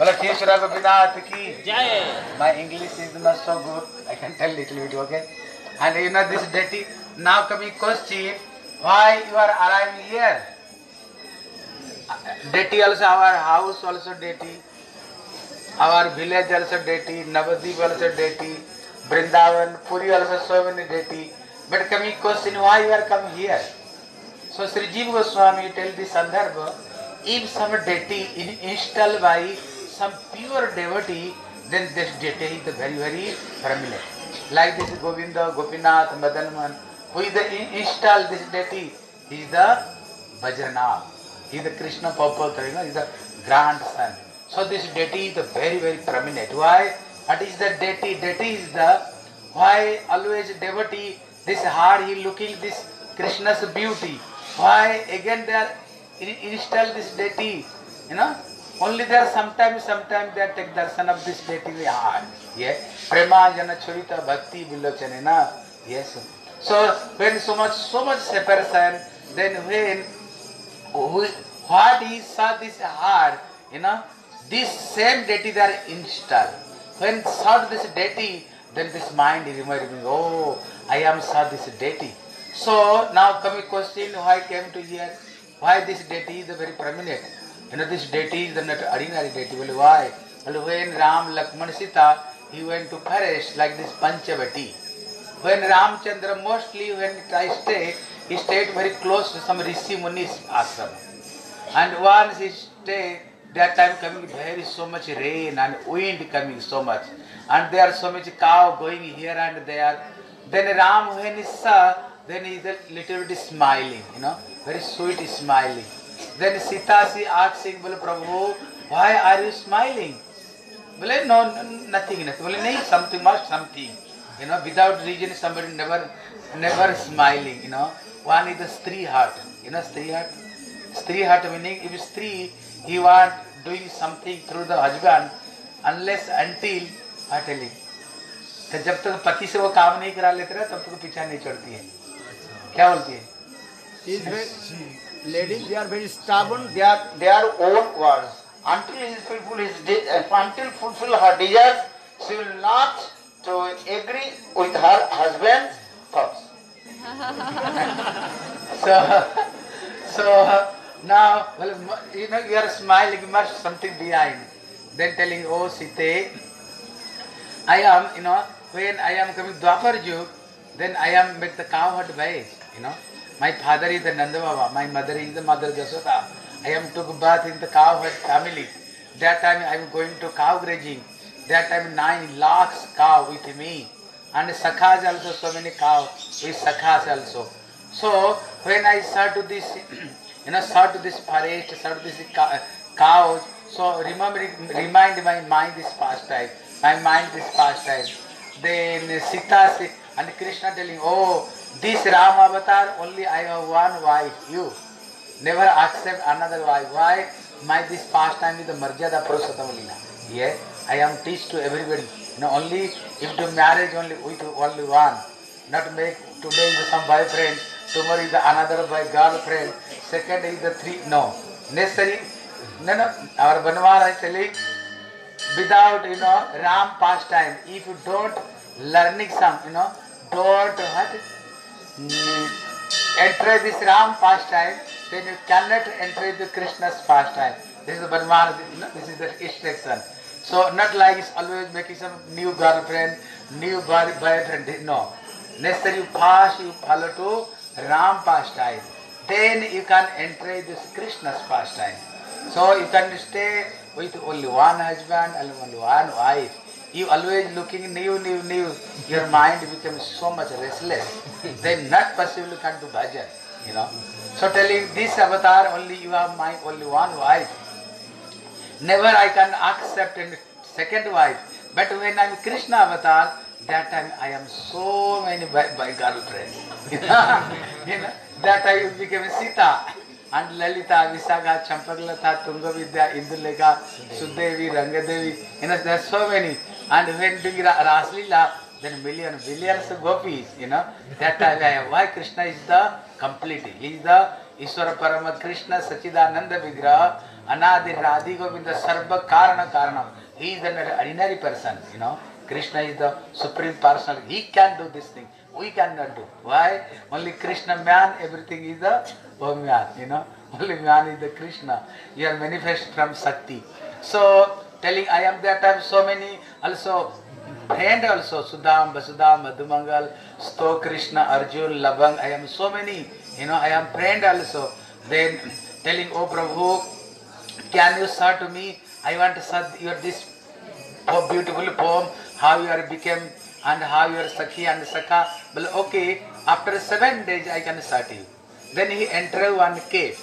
Gopinath ki. जय My English is not so good. I can tell little bit, okay? And you know this deity. Now coming question, why you are arriving here? Deity also our house also deity. Our village also deity. Navadip also deity. Vrindavan, Puri also so many deity. But coming question, why you are coming here? So Sri Jiva Goswami tell this Sandarbha, if some deity in installed by some pure devotee, then this deity is very, very prominent. Like this Govinda, Gopinath, Madanman, who is the in- installed this deity? He is the Vajranath. He is the Krishna Paupatra, you know, he is the grandson. So this deity is the very, very prominent. Why? What is the deity? Deity is the why always devotee this heart he looking this Krishna's beauty. Why again they are install this deity? You know, only there sometimes sometimes they take darshan of this deity in the heart. Yeah, prema jana churita bhakti vilochane na. Yes. So when so much so much separation, then when who, what he saw this heart, you know, this same deity they are installed. When saw this deity, then this mind is remembering, oh, I am saw this deity. So now coming question, why came to here? Why this deity is very prominent? You know, this deity is the not ordinary deity. Well, why? Well, when Ram, Lakshman, Sita, he went to forest like this Panchavati. When Ramchandra mostly when he stay, he stayed very close to some Rishi Muni's ashram. And once he stayed, that time coming very so much rain and wind coming so much. And there are so much cow going here and there. Then Ram when he saw, then he is a little bit smiling, you know, very sweet smiling. Then Sita she asking, Well, Prabhu, why are you smiling? बोले no nothing nothing बोले नहीं something must something you know without reason somebody never never smiling you know one is the stree heart you know stree heart stree heart meaning if stree he want doing something through the husband unless until you तो जब तक तो पति से वो काम नहीं करा लेते ना तब तक तो पीछा नहीं चढ़ती है क्या बोलती है ladies, they are very stubborn. their their own words. Until he fulfill his uh, until fulfill her desires, she will not to agree with her husband's thoughts. So, so now, well, you know, you are smiling, must something behind. Then telling, oh Site, I am, you know, when I am coming Dwapar Yug, then I am with the cow hut veg, you know. My father is the Nanda Baba, my mother is the mother Jasoda. I am took bath in the cow family. That time I am going to cow grazing. That time nine lakhs cow with me. And Sakhas also, so many cow with Sakhas also. So when I saw to this, you know, saw to this forest, saw to this cow, so remember, remind my mind this past time. my mind this past time. Then Sita and Krishna telling, oh, this Ram avatar only I have one wife, you. Never accept another wife. Why? My this pastime is the Marjada Purushottama Lila. Yeah, I am teach to everybody. You know, only if do marriage only with only one. Not make today is some boyfriend, tomorrow is the another boy girlfriend, second is the three. No, necessary. No, no. Our Banwara is telling without you know Ram pastime. If you don't learning some, you know, don't what enter this Ram pastime, then you cannot enter the Krishna's pastime. This is know, this is the instruction. So not like it's always making some new girlfriend, new boy- boyfriend. No, necessary you pass, you follow to Ram pastime. Then you can enter this Krishna's pastime. So you can stay with only one husband and only one wife. You always looking new, new, new. Your mind becomes so much restless. then not possible can do bhajan, you know. So telling this avatar only you have my only one wife. Never I can accept a second wife. But when I'm Krishna avatar, that time I am so many by, by girlfriends. you know, that I became Sita. And Lalita, Visakha, Champaklata, Tungavidya, Induleka, Sudevi, Rangadevi, you know, there are so many. And when doing Ra- Raslila, then million, billions of gopis, you know, that time I am. Why Krishna is the complete? He is the Ishvara Parama Krishna Sachidananda Vigraha Anadi Radhi Govinda Sarva Karana Karanam. He is an ordinary person, you know. Krishna is the supreme personal. He can do this thing. We cannot do. Why? Only Krishna man, everything is the oh man, you know. Only man is the Krishna. You are manifest from Sakti. So telling I am that I have so many also friend also Sudam, Vasudam, Madhumangal, Sto Krishna, Arjun, Labang. I am so many, you know, I am friend also. Then telling, Oh Prabhu, can you say to me? I want to say your this oh, beautiful poem, how you are became and how you are Sakhi and Sakha. Well, okay, after seven days I can to you. Then he entered one cave.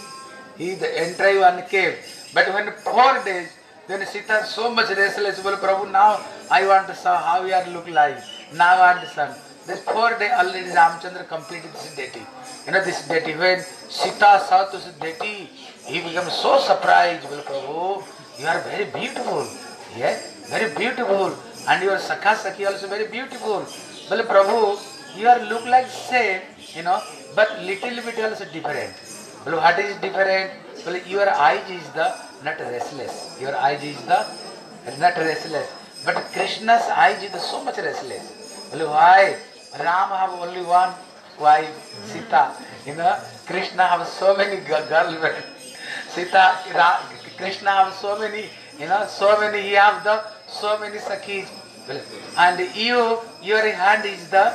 He entered one cave. But when four days, then Sita so much restless. Well, Prabhu, now I want to see how you are look like. Now I understand. This four day already Ramchandra completed this deity. You know this deity. When Sita saw this deity, he became so surprised. Well, Prabhu, you are very beautiful. Yeah, very beautiful. And your Sakha Sakhi also very beautiful. Well, Prabhu, you are look like same, you know, but little bit also different. Well, what is different? Well, your eyes is the not restless. Your eyes is the not restless. But Krishna's eyes is the so much restless. Well, why? Ram have only one wife, Sita. You know, Krishna have so many girlfriends. Sita, Ra, Krishna have so many, you know, so many, he have the, so many sakhis. And you, your hand is the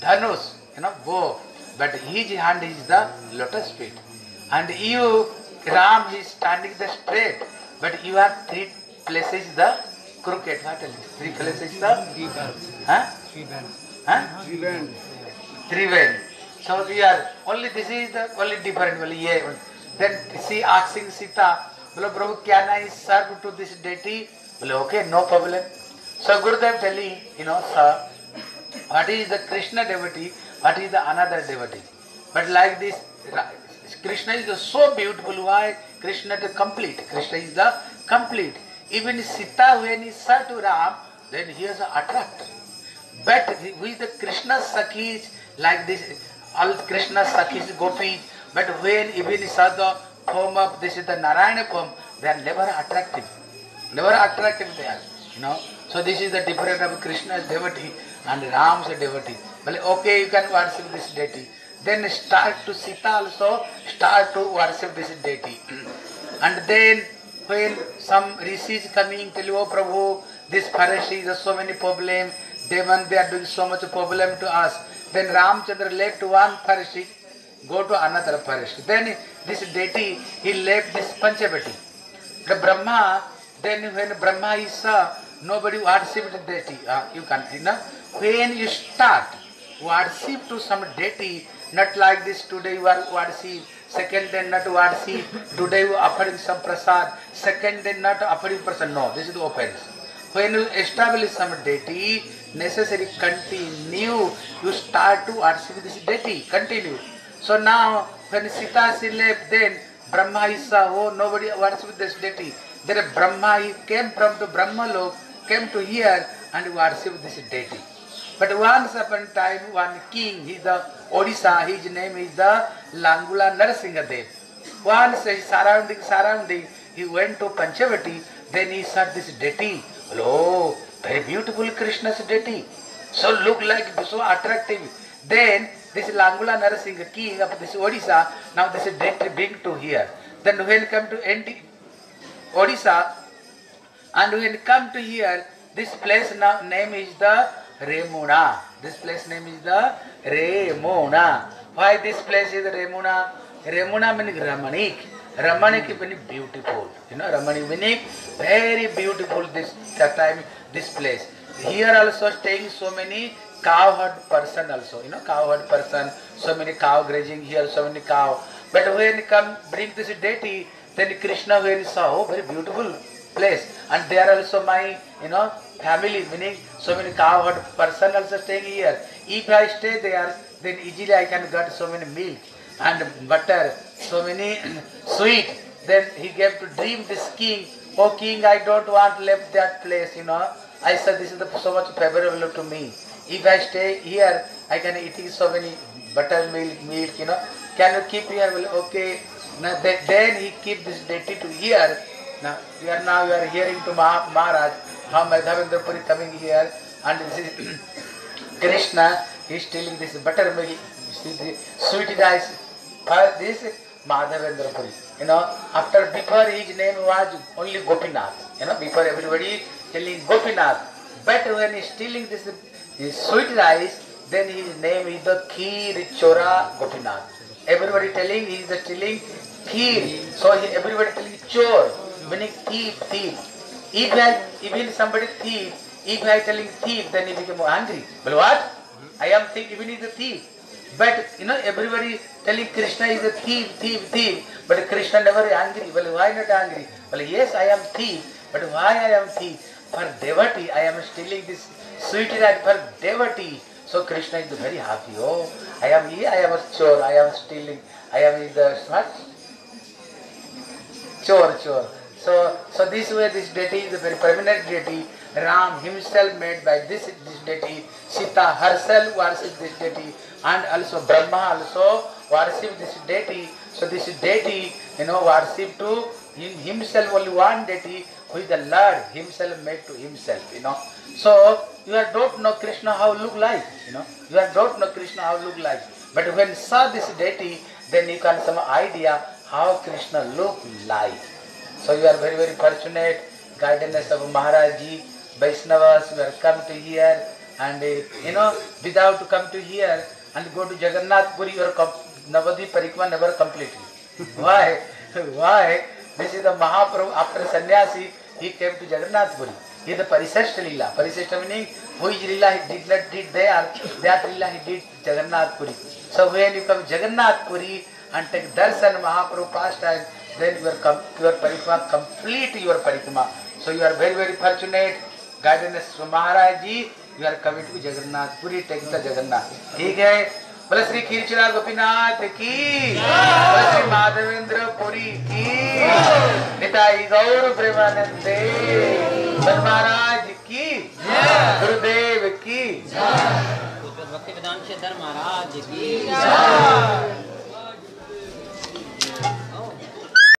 dhanus, you know, bow. But his hand is the lotus feet. And you, Ram is standing the straight. But you have three places the crooked. What else? Three places the, Three bands. huh? Three bands. Huh? Triven. So we are only this is the only different only yeah. Then she asking Sita, Can I serve to this deity? Bolo, okay, no problem. So Gurudev telling, you know, sir, what is the Krishna devotee, what is the another devotee. But like this, Ra- Krishna is the so beautiful. Why? Krishna is the complete. Krishna is the complete. Even Sita, when he saw to Ram, then he is attracted. But with the Krishna Sakhis, like this, all Krishna Sakhis, gopis, but when even he form of this is the Narayana form, they are never attractive. Never attractive they are. You know. So this is the difference of Krishna's devotee and Ram's devotee. Well, okay, you can worship this deity. Then start to Sita also start to worship this deity. and then when some rishis coming tell you, oh Prabhu, this forest is so many problem, demon they are doing so much problem to us. Then Ramchandra left one forest, go to another forest. Then this deity, he left this Panchavati. The Brahma, then when Brahma is saw, nobody worshipped the deity. Uh, you can, you know, when you start worship to some deity, not like this today you are worship, second day not worship, today you offering some prasad, second day not offering prasad. No, this is the offense. When you establish some deity, necessary continue, you start to worship this deity, continue. So now, when Sita she left, then Brahma is saw, oh, nobody worship this deity. Then Brahma, he came from the Brahma lok, came to here and worship this deity. But once upon time, one king, he the Odisha, his name is the Langula Narasimhadev. Once he surrounding, surrounding, he went to Panchavati, then he saw this deity. Oh, very beautiful Krishna's deity. So look like so attractive. Then this is Langula Narasingha, king of this Odisha, now this is directly bring to here. Then when come to ND, Odisha, and when come to here, this place now name is the Remuna. This place name is the Remuna. Why this place is Remuna? Remuna means Ramanik. Ramanik means beautiful. You know, Ramanik meaning very beautiful this that time this place. Here also staying so many cow herd person also. You know, cow herd person. So many cow grazing here, so many cow. But when come bring this deity, then Krishna when saw, oh, very beautiful place. And there also my, you know, family, meaning so many cow herd person also staying here. If I stay there, then easily I can get so many milk and butter, so many sweet. Then he gave to dream this king, oh king, I don't want left that place, you know. I said this is the, so much favorable to me. If I stay here, I can eating so many butter milk, you know. Can you keep here? Well, okay, Now, then, he keep this deity to hear. Now you are now you are hearing to Mah- Maharaj how Madhavendra Puri coming here and this is Krishna he is stealing this buttermilk, sweet rice for this Madhavendra Puri. You know, after before his name was only Gopinath. You know, before everybody telling Gopinath. But when he stealing this, sweet rice, then his name is the Kheer Chora Gopinath. Everybody telling he is the stealing Kheer. So he, everybody telling Chor, meaning thief, thief. If I, even somebody thief, if I telling thief, then he become angry. But what? I am thief, even he is a thief. But you know, everybody telling Krishna is a thief, thief, thief. But Krishna never angry. Well, why not angry? Well, yes, I am thief. But why I am thief? For devotee, I am stealing this sweet rat for devotee. So Krishna is very happy. Oh, I am here, I am a chore, I am stealing, I am the what? Chore, chore. So, so this way, this deity is a very permanent deity. Ram himself made by this, this deity. Sita herself worships this deity. And also Brahma also worship this deity. So this deity, you know, worship to him, himself only one deity is the Lord himself made to himself, you know. So you don't know Krishna how look like, you know. You don't know Krishna how look like. But when saw this deity, then you can some idea how Krishna look like. So you are very, very fortunate, guidance of Maharaj Ji, Vaishnavas, you come to here and uh, you know, without come to here and go to Jagannath Puri, your Navadhi Parikma never completely. Why? Why? This is the Mahaprabhu, after sannyasi, he came to Jagannath Puri. He is the Parisashta Lila. Parisashta meaning, which Lila he did not did there, that Lila he did Jagannath Puri. So when you come Jagannath Puri and take darshan Mahaprabhu pastime, then your your parikama complete your parikama. So you are very very fortunate. Guidance from Maharaj ji, you are coming to Jagannath Puri, take the Jagannath. ठीक है बोले श्री खीरचरा गोपीनाथ की बोले श्री माधवेंद्र पुरी की निताई गौर प्रेमानंदे महाराज की गुरुदेव की महाराज की